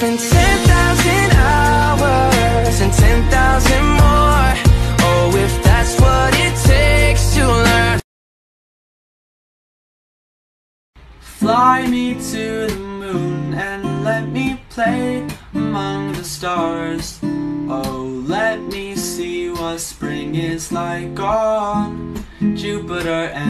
Spend 10,000 hours and 10,000 more Oh, if that's what it takes to learn Fly me to the moon and let me play among the stars. Oh, let me see what spring is like on Jupiter and